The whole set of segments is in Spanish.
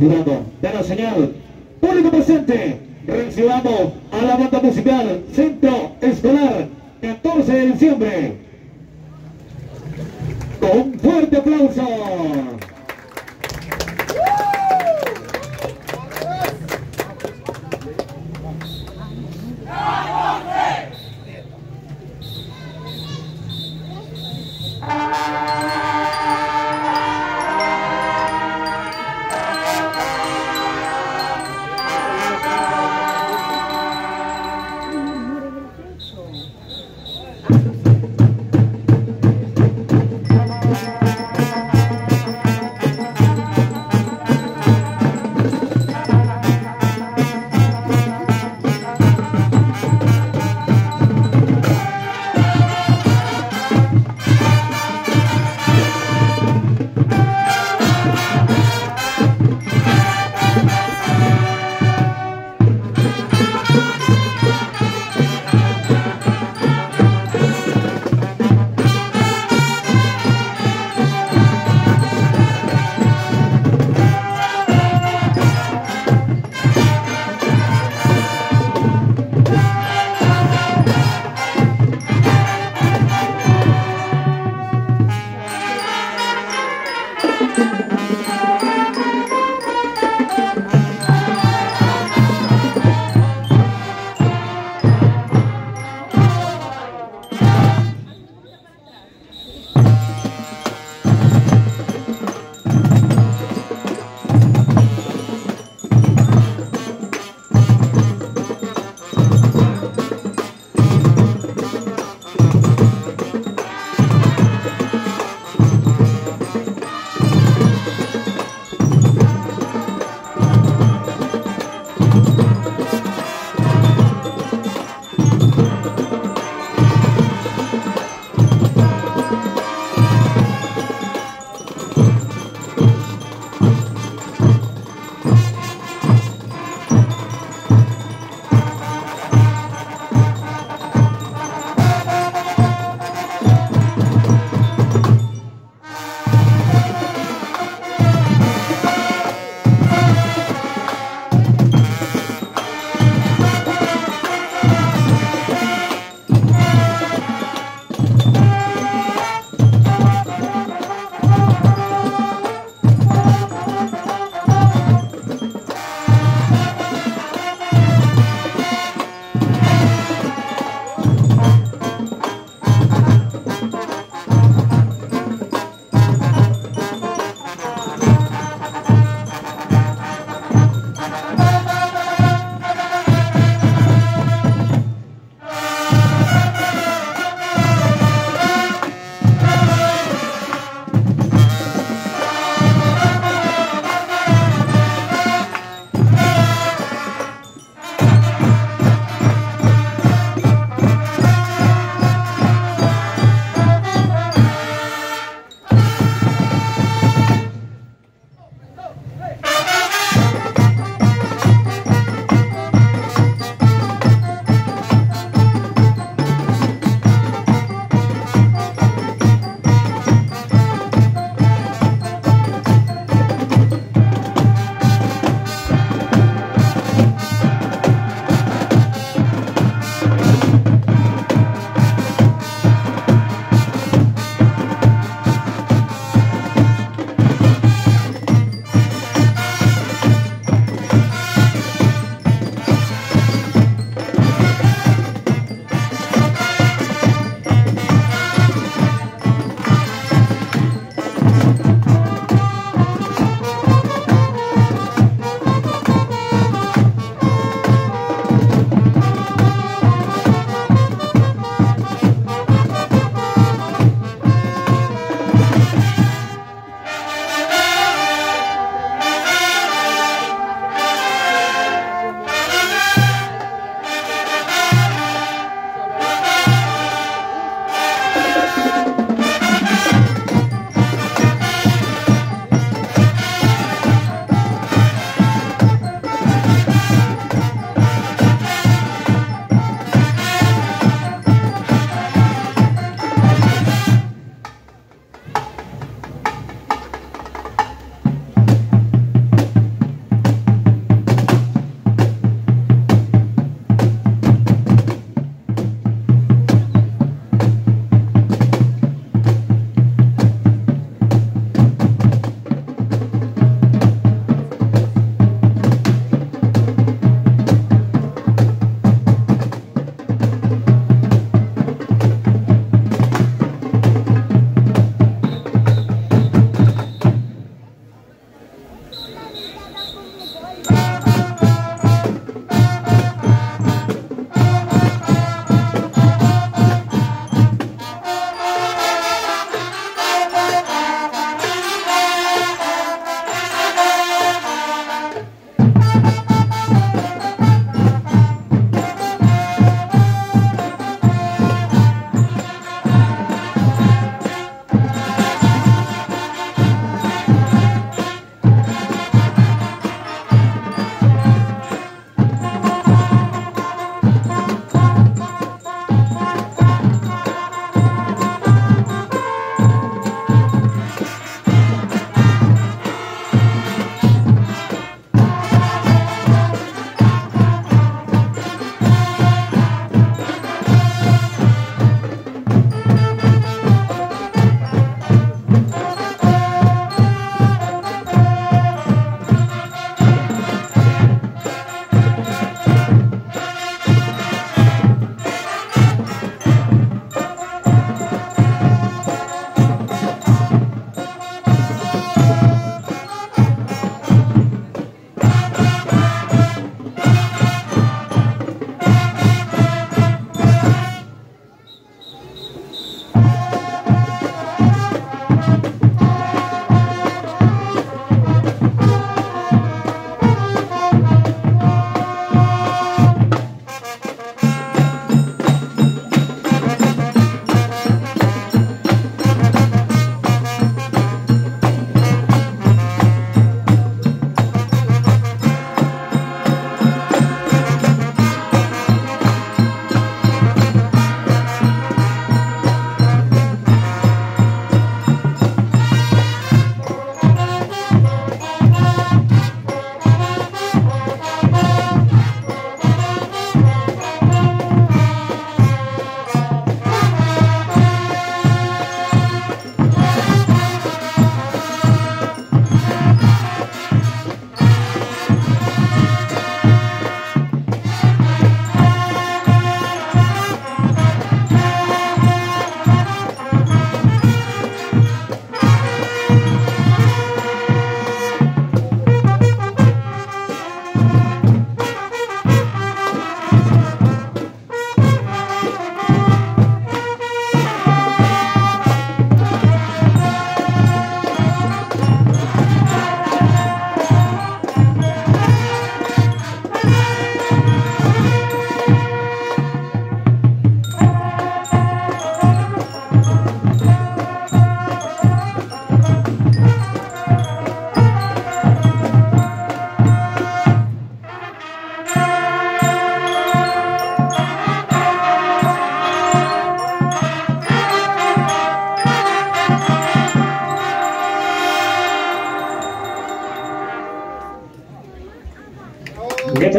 jurado da la señal. Público presente, recibamos a la banda musical Centro Escolar 14 de diciembre. Con fuerte aplauso.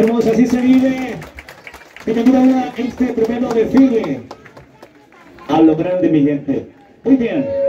Hermosa, así se vive. Ninguna duda, este tremendo desfile. A lo grande, mi gente. Muy bien.